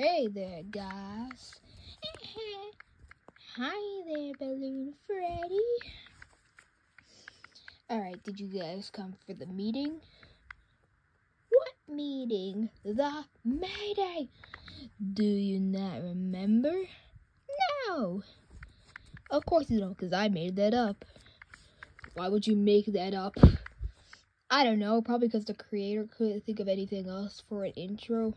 Hey there, guys. Hi there, Balloon Freddy. Alright, did you guys come for the meeting? What meeting? The Mayday! Do you not remember? No! Of course you don't, because I made that up. Why would you make that up? I don't know, probably because the creator couldn't think of anything else for an intro.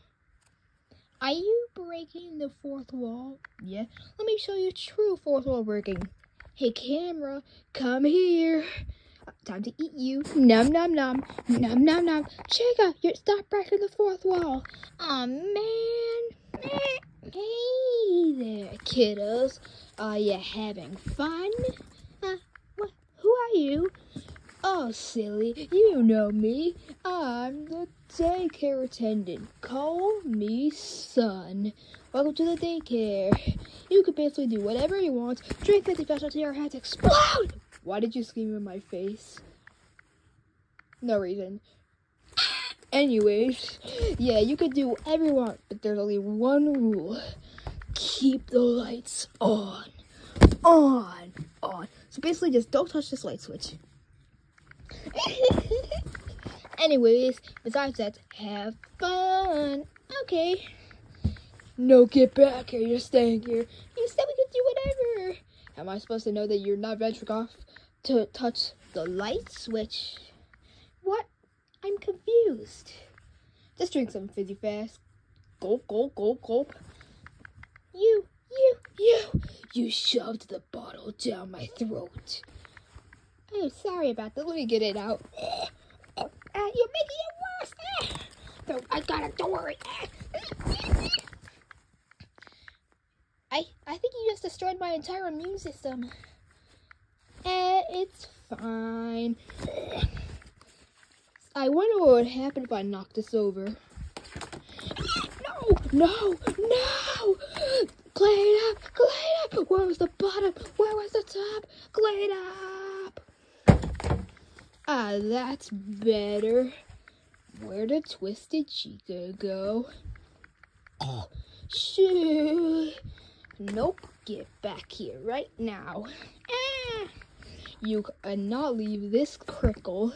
Are you breaking the fourth wall? Yeah. Let me show you true fourth wall breaking. Hey, camera, come here. Time to eat you. Num num num. Num num num. Chica, You're, stop breaking the fourth wall. Aw, man. Hey there, kiddos. Are you having fun? Uh, what? Who are you? Oh, silly, you know me. I'm the daycare attendant. Call me Sun. Welcome to the daycare. You can basically do whatever you want. Drink 50 fast until your heads explode. Why did you scream in my face? No reason. Anyways, yeah, you can do whatever you want, but there's only one rule. Keep the lights on. On. On. So basically, just don't touch this light switch. Anyways, besides that, have fun. Okay. No, get back here. You're staying here. You said we could do whatever. Am I supposed to know that you're not venturing off to touch the light switch? What? I'm confused. Just drink some fizzy Faz. Gulp, gulp, gulp, gulp. You, you, you, you shoved the bottle down my throat. Oh, sorry about that. Let me get it out. Uh, you're making it worse. Eh. Uh, don't, I got it. Don't worry. I, I think you just destroyed my entire immune system. It's fine. I wonder what would happen if I knocked this over. No, no, no! Clean up, up! Where was the bottom? Where was the top? Clean up! Ah, that's better. Where did Twisted Chica go? Oh, shoot. Nope, get back here right now. Ah, you cannot leave this crickle.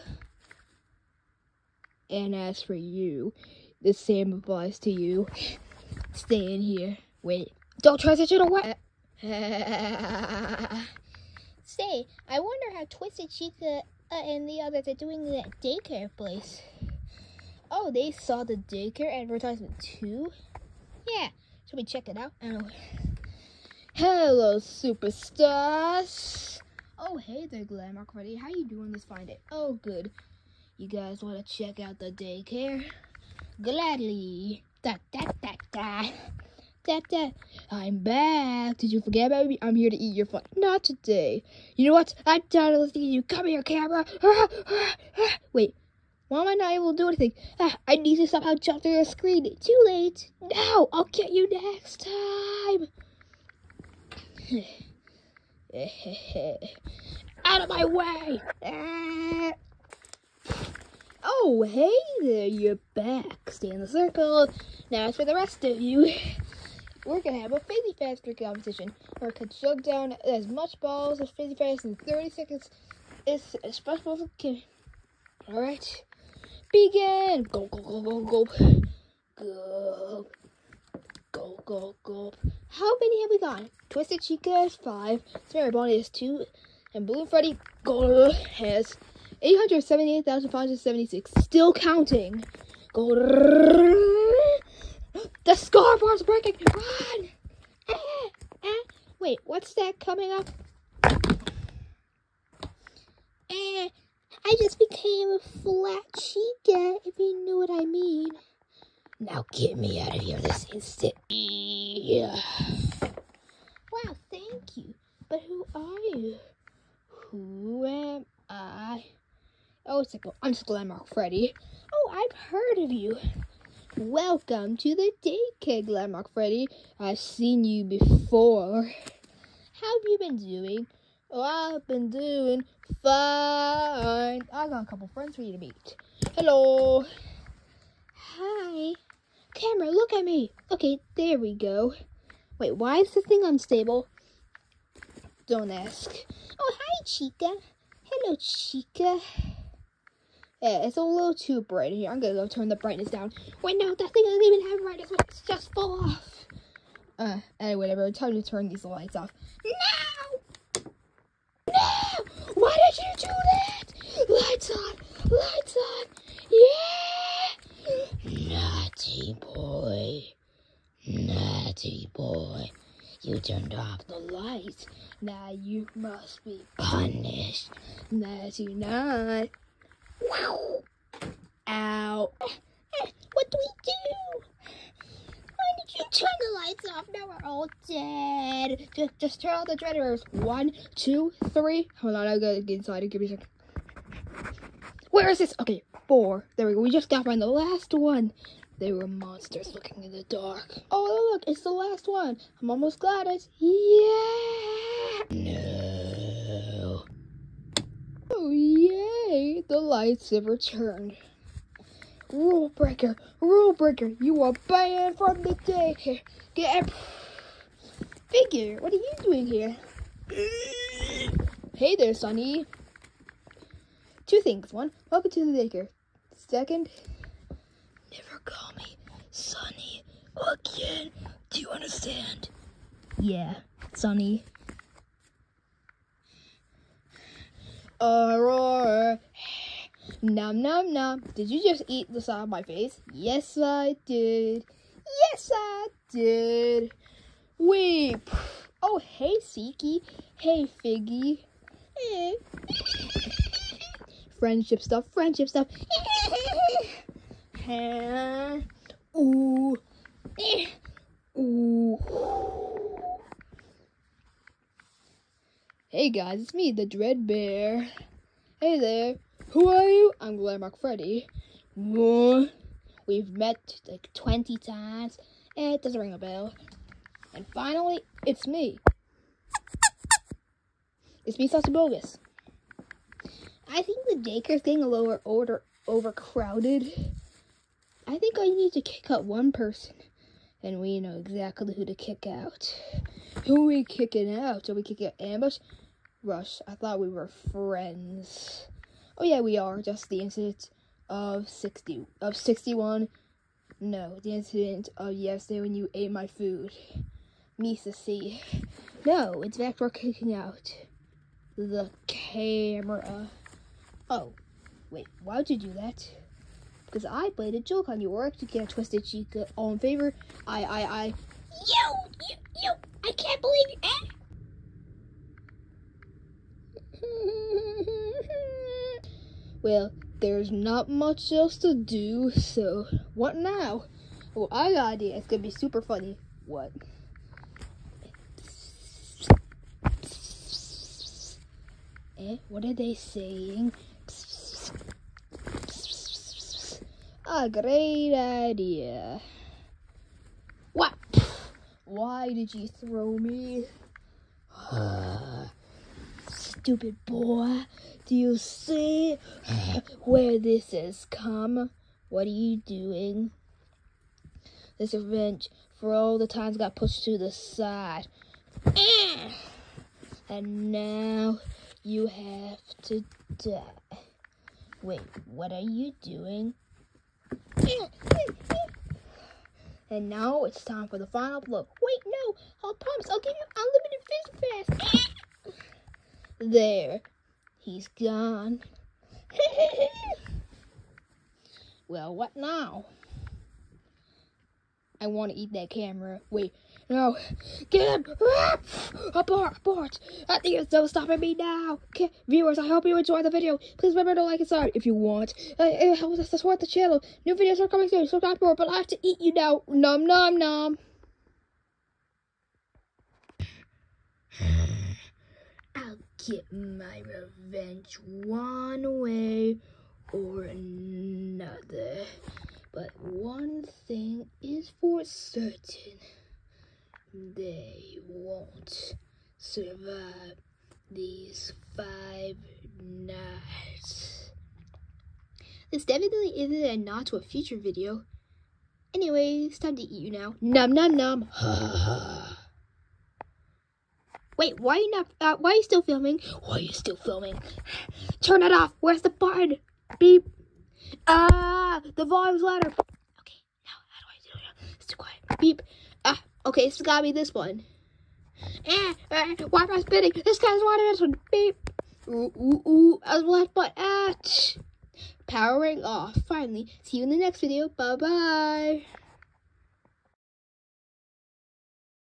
And as for you, the same applies to you. Stay in here. Wait, don't transition away. Say, I wonder how Twisted Chica uh, and the others are doing in that daycare place. Oh, they saw the daycare advertisement too? Yeah, should we check it out? Oh. Hello, superstars. Oh, hey there, Glamour Freddy. How you doing this fine day? Oh, good. You guys want to check out the daycare? Gladly. Da da da da. I'm back. Did you forget about me? I'm here to eat your fun. Not today. You know what? I'm tired of listening to you. Come here, camera. Wait. Why am I not able to do anything? Ah, I need to somehow jump through the screen. Too late. No, I'll get you next time. Out of my way. Ah. Oh, hey there, you're back. Stay in the circle. Now, as for the rest of you, we're gonna have a Fizzy Faz drink competition. We're gonna chug down as much balls as Fizzy Faz in 30 seconds as, as possible as can. Alright, begin! Go, go, go, go, go. Go. Go, go, go. How many have we got? Twisted Chica has five, Smear Bonnie has two, and Balloon Freddy go, has 878,576. Still counting. Go. The scoreboard's breaking. Run. Ah, ah. Wait, what's that coming up? Eh, I just became a flat chica, if you know what I mean. Now get me out of here this instant. Yeah. Wow, thank you. But who are you? Who am I? Oh, it's like, I'm Glamrock Freddy. Oh, I've heard of you. Welcome to the daycare, Glamrock Freddy. I've seen you before. How have you been doing? Oh, I've been doing fine. I got a couple friends for you to meet. Hello. Hi. Camera, look at me. Okay, there we go. Wait, why is this thing unstable? Don't ask. Oh, hi, Chica. Hello, Chica. Yeah, it's a little too bright here. I'm gonna go turn the brightness down. Wait, no, that thing doesn't even have brightness. It's just full off. Uh, anyway, whatever. Time to turn these lights off. No! No! Why did you do that? Lights on! Lights on! Yeah! Naughty boy. Naughty boy. You turned off the lights. Now you must be punished. Naughty not. Wow. Ow. What do we do? Why did you turn the lights off? Now we're all dead. Just, just turn on the generators. One, two, three. Hold on, I gotta get inside and give me a second. Where is this? Okay, four. There we go. We just got find the last one. They were monsters looking in the dark. Oh, look, it's the last one. I'm almost glad it's. Yeah! No. Oh, The lights have returned. Rule breaker, rule breaker, you are banned from the daycare. Get Figure, what are you doing here? hey there, Sonny. Two things. One, welcome to the daycare. Second, never call me Sonny again. Do you understand? Yeah, Sonny. Aurora. Nom nom nom. Did you just eat the side of my face? Yes, I did. Yes, I did. Wait. Oh, hey, Seeky. Hey, Figgy. Hey. friendship stuff, friendship stuff. Ooh. Ooh. Hey guys, it's me, the Dread Bear. Hey there. Who are you? I'm Glamrock Freddy. We've met like 20 times. It doesn't ring a bell. And finally, it's me. It's me, Saucy Bogus. I think the daycare's getting a little over overcrowded. I think I need to kick out one person. And we know exactly who to kick out. Who are we kicking out? Are we kicking out Ambush? Rush. I thought we were friends. Oh yeah, we are. Just the incident of sixty of sixty-one. No, the incident of yesterday when you ate my food. Misa C. No, it's back for kicking out the camera. Oh, wait, why'd you do that? Because I played a joke on you, or to get a twisted cheek All in favor? I, I, I. You, you, you! I can't believe you. Eh? Well, there's not much else to do, so what now? Well, I got an idea. It's gonna be super funny. What? Eh? What are they saying? A great idea. What? Why did you throw me? Stupid boy. Do you see where this has come? What are you doing? This revenge for all the times got pushed to the side. Ah! And now you have to die. Wait, what are you doing? And now it's time for the final blow. Wait, no, I'll promise I'll give you unlimited fish ah! fast. there, he's gone. well, what now? I want to eat that camera. Wait, no. Get him! Abort! Abort! I think it's no stopping me now. Okay, viewers, I hope you enjoyed the video. Please remember to like and subscribe if you want. Uh, it helps us to support the channel. New videos are coming soon, so subscribe more, but I have to eat you now. Nom nom nom. I'll get my revenge one way or another. But one thing is for certain. They won't survive these five nights. This definitely isn't a not to a future video. Anyways, time to eat you now. Num num num. Wait, why are you not? Uh, why are you still filming? Why are you still filming? Turn it off. Where's the button? Beep. Ah, the volume's louder. Okay, now how do I do it? It's too quiet. Beep. Ah, okay, it's gotta be this one. Eh, eh, why am I spinning? This guy's wanting this one. Beep. Ooh, ooh, ooh. I was left but ah. Powering off. Finally. See you in the next video. Bye bye.